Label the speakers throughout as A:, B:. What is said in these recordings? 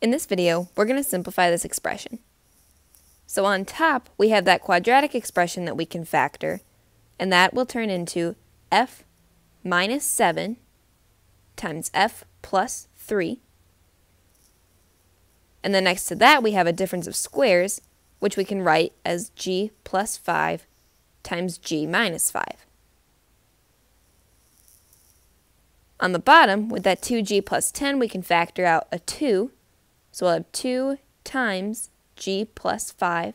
A: In this video, we're going to simplify this expression. So on top, we have that quadratic expression that we can factor, and that will turn into f minus 7 times f plus 3. And then next to that, we have a difference of squares, which we can write as g plus 5 times g minus 5. On the bottom, with that 2g plus 10, we can factor out a 2, so we'll have 2 times g plus 5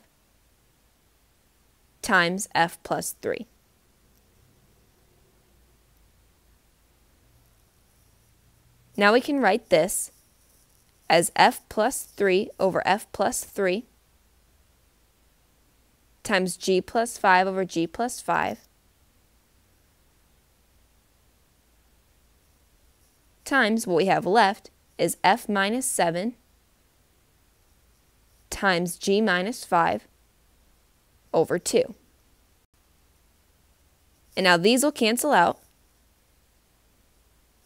A: times f plus 3. Now we can write this as f plus 3 over f plus 3 times g plus 5 over g plus 5 times what we have left is f minus 7 times g minus 5 over 2. And now these will cancel out,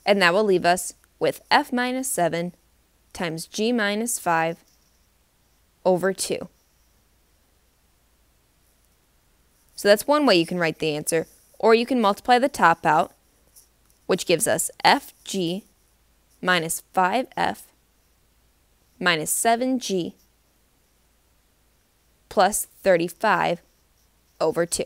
A: and that will leave us with f minus 7 times g minus 5 over 2. So that's one way you can write the answer, or you can multiply the top out, which gives us fg minus 5f minus 7g plus 35 over 2.